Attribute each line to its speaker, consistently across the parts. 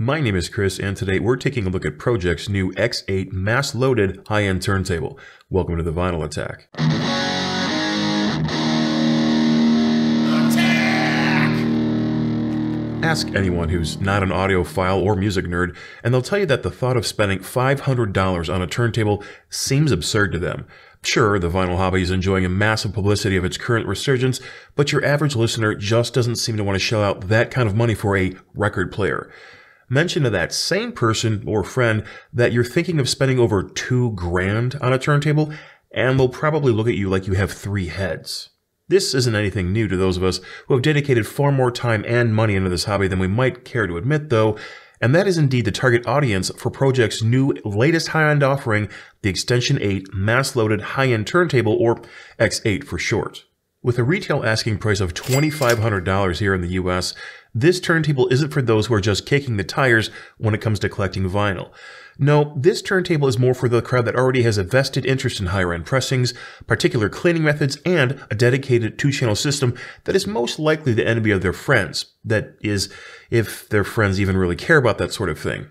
Speaker 1: My name is Chris, and today we're taking a look at Pro-Ject's new X8 mass-loaded high-end turntable. Welcome to the Vinyl Attack. Ask anyone who's not an audiophile or music nerd, and they'll tell you that the thought of spending $500 on a turntable seems absurd to them. Sure, the vinyl hobby is enjoying a massive publicity of its current resurgence, but your average listener just doesn't seem to want to shell out that kind of money for a record player. Mention to that same person or friend that you're thinking of spending over two grand on a turntable, and they'll probably look at you like you have three heads. This isn't anything new to those of us who have dedicated far more time and money into this hobby than we might care to admit, though, and that is indeed the target audience for Pro-Ject's new latest high-end offering, the Extension 8 mass-loaded high-end turntable, or X8 for short. With a retail asking price of $2,500 here in the US, this turntable isn't for those who are just kicking the tires when it comes to collecting vinyl. No, this turntable is more for the crowd that already has a vested interest in higher end pressings, particular cleaning methods, and a dedicated two channel system that is most likely the envy of their friends. That is, if their friends even really care about that sort of thing.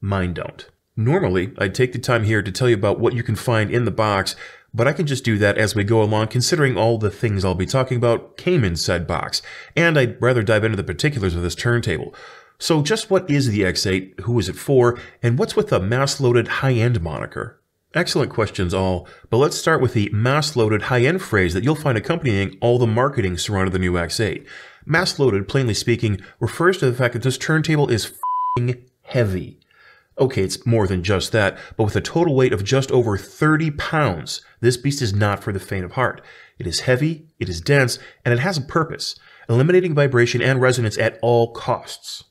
Speaker 1: Mine don't. Normally, I'd take the time here to tell you about what you can find in the box, but I can just do that as we go along considering all the things I'll be talking about came in said box, and I'd rather dive into the particulars of this turntable. So just what is the X8, who is it for, and what's with the mass-loaded high-end moniker? Excellent questions all, but let's start with the mass-loaded high-end phrase that you'll find accompanying all the marketing surrounding the new X8. Mass-loaded, plainly speaking, refers to the fact that this turntable is heavy. Okay, it's more than just that, but with a total weight of just over 30 pounds, this beast is not for the faint of heart. It is heavy, it is dense, and it has a purpose, eliminating vibration and resonance at all costs.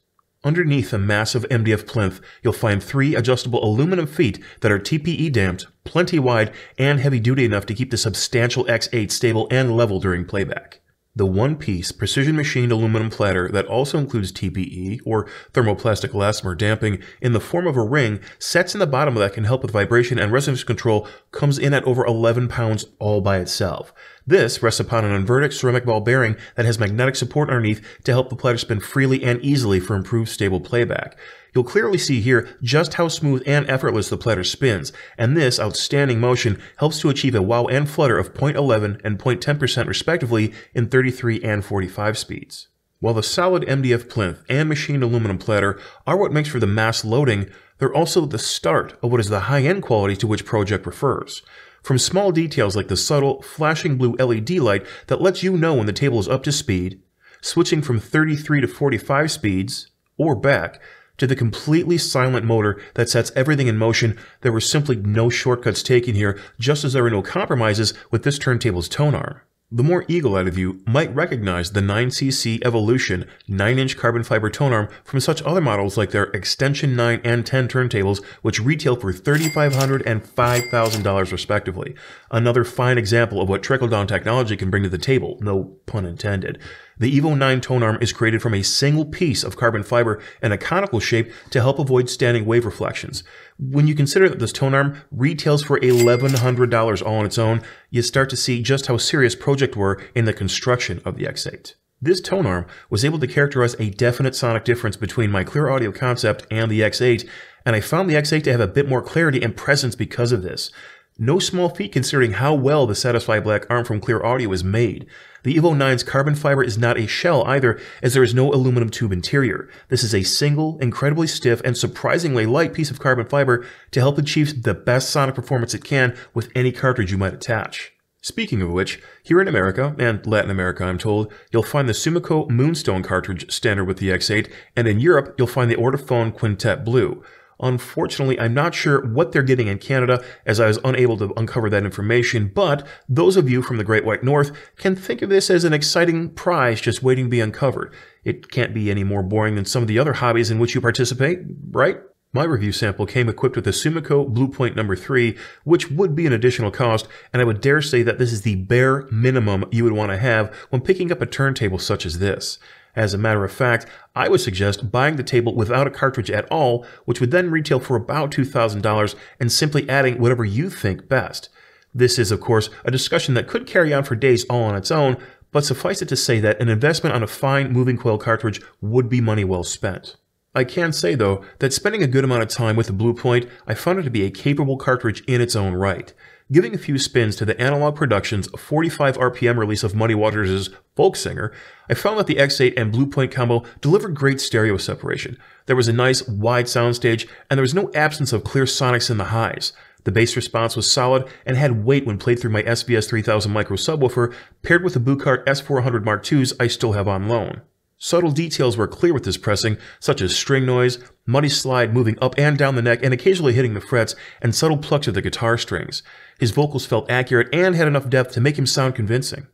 Speaker 1: Underneath a massive MDF plinth, you'll find three adjustable aluminum feet that are TPE damped, plenty wide, and heavy duty enough to keep the substantial X8 stable and level during playback. The one-piece, precision-machined aluminum platter that also includes TPE, or thermoplastic elastomer damping, in the form of a ring, sets in the bottom that can help with vibration and resonance control, comes in at over 11 pounds all by itself. This rests upon an inverted ceramic ball bearing that has magnetic support underneath to help the platter spin freely and easily for improved stable playback. You'll clearly see here just how smooth and effortless the platter spins, and this outstanding motion helps to achieve a wow and flutter of 0.11 and 0.10% respectively in 33 and 45 speeds. While the solid MDF plinth and machined aluminum platter are what makes for the mass loading, they're also the start of what is the high-end quality to which Pro-Ject refers. From small details like the subtle, flashing blue LED light that lets you know when the table is up to speed, switching from 33 to 45 speeds, or back, to the completely silent motor that sets everything in motion, there were simply no shortcuts taken here, just as there were no compromises with this turntable's tone arm. The more eagle-eyed of you might recognize the 9cc Evolution 9-inch carbon fiber tone arm from such other models like their Extension 9 and 10 turntables, which retail for $3,500 and $5,000 respectively. Another fine example of what trickle-down technology can bring to the table, no pun intended. The Evo 9 tone arm is created from a single piece of carbon fiber in a conical shape to help avoid standing wave reflections. When you consider that this tone arm retails for $1,100 all on its own, you start to see just how serious Pro-Ject were in the construction of the X8. This tone arm was able to characterize a definite sonic difference between my Clearaudio Concept and the X8, and I found the X8 to have a bit more clarity and presence because of this. No small feat considering how well the Satisfy Black arm from Clearaudio is made. The Evo 9's carbon fiber is not a shell either, as there is no aluminum tube interior. This is a single, incredibly stiff, and surprisingly light piece of carbon fiber to help achieve the best sonic performance it can with any cartridge you might attach. Speaking of which, here in America, and Latin America I'm told, you'll find the Sumiko Moonstone cartridge standard with the X8, and in Europe you'll find the Ortofon Quintet Blue. Unfortunately, I'm not sure what they're getting in Canada as I was unable to uncover that information, but those of you from the Great White North can think of this as an exciting prize just waiting to be uncovered. It can't be any more boring than some of the other hobbies in which you participate, right? My review sample came equipped with a Sumiko Bluepoint number 3, which would be an additional cost, and I would dare say that this is the bare minimum you would want to have when picking up a turntable such as this. As a matter of fact, I would suggest buying the table without a cartridge at all, which would then retail for about $2,000, and simply adding whatever you think best. This is, of course, a discussion that could carry on for days all on its own, but suffice it to say that an investment on a fine moving coil cartridge would be money well spent. I can say, though, that spending a good amount of time with the Blue Point, I found it to be a capable cartridge in its own right. Giving a few spins to the Analog Productions 45 RPM release of Muddy Waters' Folk Singer, I found that the X8 and Bluepoint combo delivered great stereo separation. There was a nice, wide soundstage, and there was no absence of clear sonics in the highs. The bass response was solid and had weight when played through my SVS 3000 micro subwoofer, paired with the Buchardt S400 Mark IIs I still have on loan. Subtle details were clear with this pressing, such as string noise, muddy slide moving up and down the neck and occasionally hitting the frets, and subtle plucks of the guitar strings. His vocals felt accurate and had enough depth to make him sound convincing.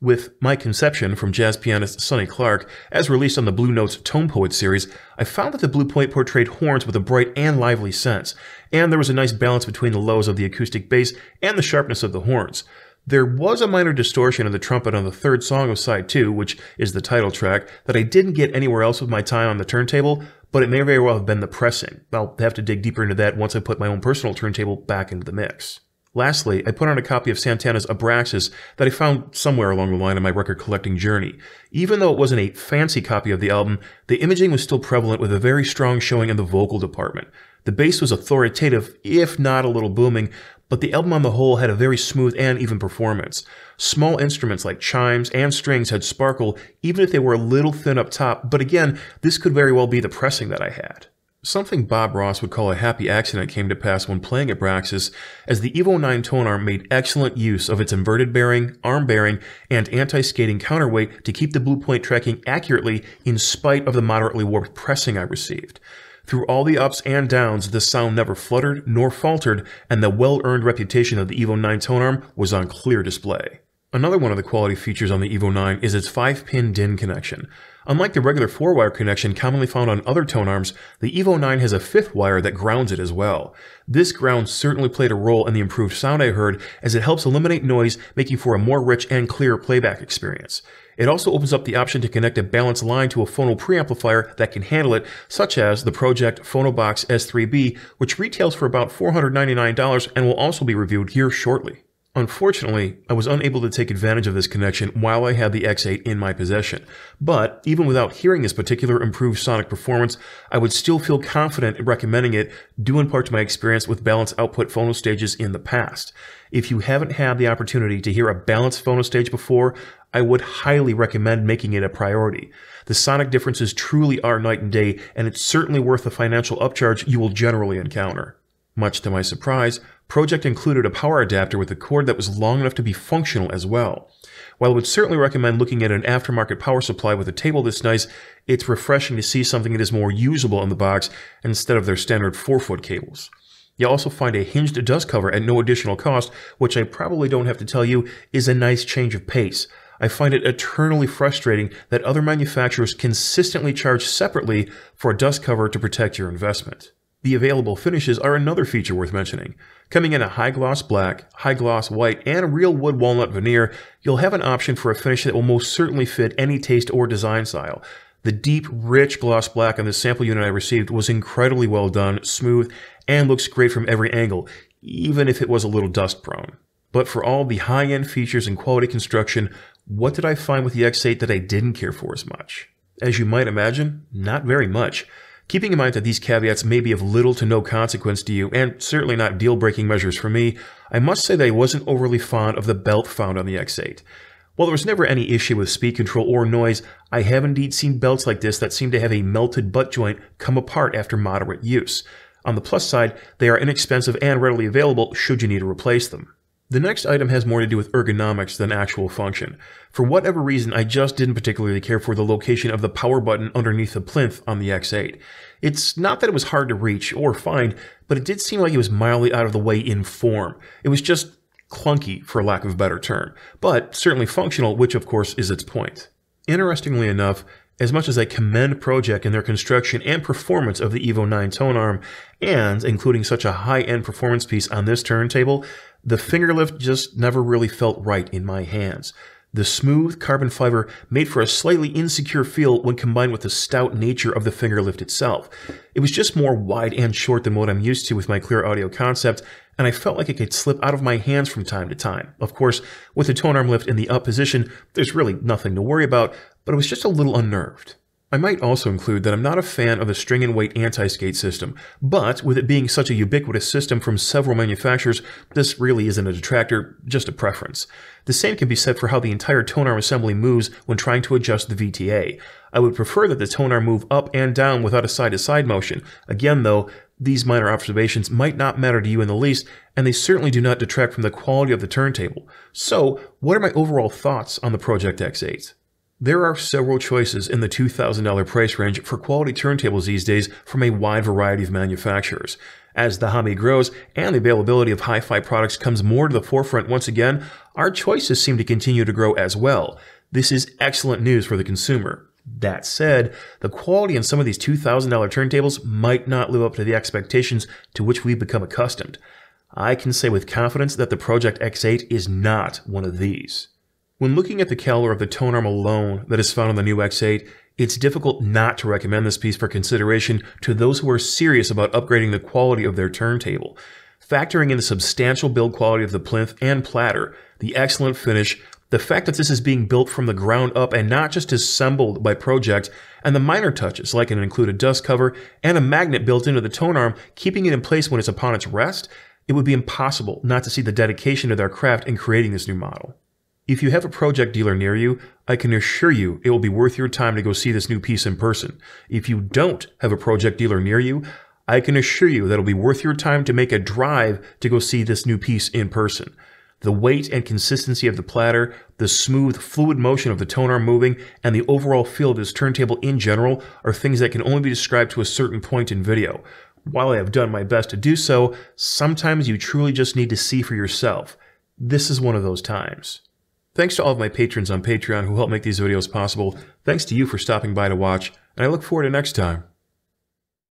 Speaker 1: With My Conception from jazz pianist Sonny Clark, as released on the Blue Notes Tone Poet series, I found that the Blue Point portrayed horns with a bright and lively sense, and there was a nice balance between the lows of the acoustic bass and the sharpness of the horns. There was a minor distortion in the trumpet on the third song of side 2, which is the title track, that I didn't get anywhere else with my time on the turntable, but it may very well have been the pressing. I'll have to dig deeper into that once I put my own personal turntable back into the mix. Lastly, I put on a copy of Santana's Abraxas that I found somewhere along the line of my record collecting journey. Even though it wasn't a fancy copy of the album, the imaging was still prevalent with a very strong showing in the vocal department. The bass was authoritative, if not a little booming, but the album on the whole had a very smooth and even performance. Small instruments like chimes and strings had sparkle, even if they were a little thin up top, but again, this could very well be the pressing that I had. Something Bob Ross would call a happy accident came to pass when playing Abraxas, as the Evo 9 tone arm made excellent use of its inverted bearing, arm bearing, and anti-skating counterweight to keep the Bluepoint tracking accurately in spite of the moderately warped pressing I received. Through all the ups and downs, the sound never fluttered nor faltered, and the well-earned reputation of the Evo 9 tone arm was on clear display. Another one of the quality features on the Evo 9 is its 5-pin DIN connection. Unlike the regular 4-wire connection commonly found on other tone arms, the Evo 9 has a fifth wire that grounds it as well. This ground certainly played a role in the improved sound I heard, as it helps eliminate noise, making for a more rich and clear playback experience. It also opens up the option to connect a balanced line to a phono preamplifier that can handle it, such as the Pro-Ject PhonoBox S3B, which retails for about $499 and will also be reviewed here shortly. Unfortunately, I was unable to take advantage of this connection while I had the X8 in my possession. But even without hearing this particular improved sonic performance, I would still feel confident in recommending it due in part to my experience with balanced output phono stages in the past. If you haven't had the opportunity to hear a balanced phono stage before, I would highly recommend making it a priority. The sonic differences truly are night and day, and it's certainly worth the financial upcharge you will generally encounter. Much to my surprise, Pro-Ject included a power adapter with a cord that was long enough to be functional as well. While I would certainly recommend looking at an aftermarket power supply with a table this nice, it's refreshing to see something that is more usable in the box instead of their standard 4-foot cables. You'll also find a hinged dust cover at no additional cost, which I probably don't have to tell you is a nice change of pace. I find it eternally frustrating that other manufacturers consistently charge separately for a dust cover to protect your investment. The available finishes are another feature worth mentioning. Coming in a high gloss black, high gloss white, and real wood walnut veneer, you'll have an option for a finish that will most certainly fit any taste or design style. The deep, rich gloss black on the sample unit I received was incredibly well done, smooth, and looks great from every angle, even if it was a little dust prone. But for all the high-end features and quality construction, what did I find with the X8 that I didn't care for as much? As you might imagine, not very much. Keeping in mind that these caveats may be of little to no consequence to you, and certainly not deal-breaking measures for me, I must say that I wasn't overly fond of the belt found on the X8. While there was never any issue with speed control or noise, I have indeed seen belts like this that seem to have a melted butt joint come apart after moderate use. On the plus side, they are inexpensive and readily available should you need to replace them. The next item has more to do with ergonomics than actual function. For whatever reason, I just didn't particularly care for the location of the power button underneath the plinth on the X8. It's not that it was hard to reach or find, but it did seem like it was mildly out of the way in form. It was just clunky, for lack of a better term, but certainly functional, which of course is its point. Interestingly enough, as much as I commend Pro-Ject in their construction and performance of the Evo 9 tone arm, and including such a high-end performance piece on this turntable, the finger lift just never really felt right in my hands. The smooth carbon fiber made for a slightly insecure feel when combined with the stout nature of the finger lift itself. It was just more wide and short than what I'm used to with my Clearaudio Concept, and I felt like it could slip out of my hands from time to time. Of course, with the tone arm lift in the up position, there's really nothing to worry about, but I was just a little unnerved. I might also include that I'm not a fan of the string and weight anti-skate system, but with it being such a ubiquitous system from several manufacturers, this really isn't a detractor, just a preference. The same can be said for how the entire tone arm assembly moves when trying to adjust the VTA. I would prefer that the tone arm move up and down without a side-to-side motion. Again though, these minor observations might not matter to you in the least, and they certainly do not detract from the quality of the turntable. So, what are my overall thoughts on the Pro-Ject X8? There are several choices in the $2,000 price range for quality turntables these days from a wide variety of manufacturers. As the hobby grows and the availability of hi-fi products comes more to the forefront once again, our choices seem to continue to grow as well. This is excellent news for the consumer. That said, the quality in some of these $2,000 turntables might not live up to the expectations to which we've become accustomed. I can say with confidence that the Pro-Ject X8 is not one of these. When looking at the caliber of the tone arm alone that is found on the new X8, it's difficult not to recommend this piece for consideration to those who are serious about upgrading the quality of their turntable. Factoring in the substantial build quality of the plinth and platter, the excellent finish, the fact that this is being built from the ground up and not just assembled by Pro-Ject, and the minor touches like an included dust cover and a magnet built into the tone arm, keeping it in place when it's upon its rest, it would be impossible not to see the dedication to their craft in creating this new model. If you have a Pro-Ject dealer near you, I can assure you it will be worth your time to go see this new piece in person. If you don't have a Pro-Ject dealer near you, I can assure you that it'll be worth your time to make a drive to go see this new piece in person. The weight and consistency of the platter, the smooth, fluid motion of the tone arm moving, and the overall feel of this turntable in general are things that can only be described to a certain point in video. While I have done my best to do so, sometimes you truly just need to see for yourself. This is one of those times. Thanks to all of my patrons on Patreon who help make these videos possible. Thanks to you for stopping by to watch, and I look forward to next time.